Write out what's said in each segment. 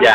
Ya.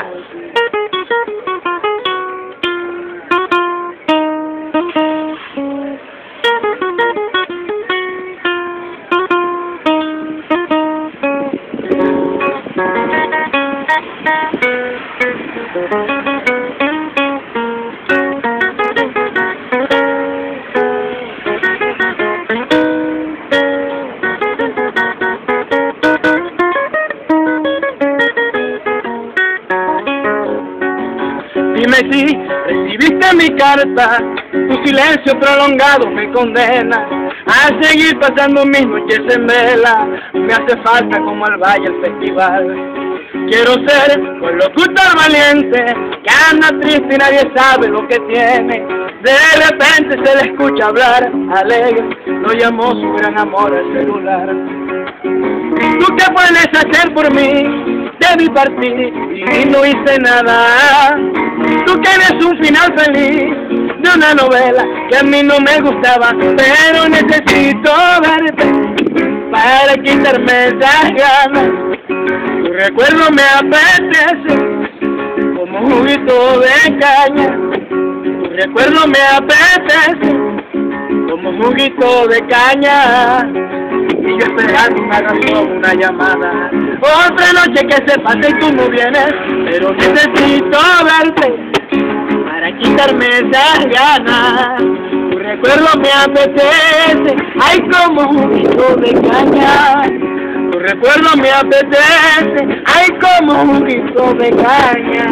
Dime si recibiste mi carta, tu silencio prolongado me condena a seguir pasando mis noches en vela. Me hace falta como al valle el festival. Quiero ser con locutor valiente, que anda triste y nadie sabe lo que tiene. De repente se le escucha hablar alegre, lo llamó su gran amor al celular. ¿Tú qué puedes hacer por mí? Debí partir y no hice nada. Tú quieres un final feliz de una novela que a mí no me gustaba, pero necesito verte para quitarme esas ganas. Tu recuerdo me apetece como un juguito de caña. Tu recuerdo me apetece como un juguito de caña. Yo esperando una razón, una llamada. Otra noche que se pase y tú no vienes, pero necesito verte para quitarme esas ganas. Tu recuerdo me apetece, ay como un juguito de caña. Tu recuerdo me apetece, ay como un juguito de caña.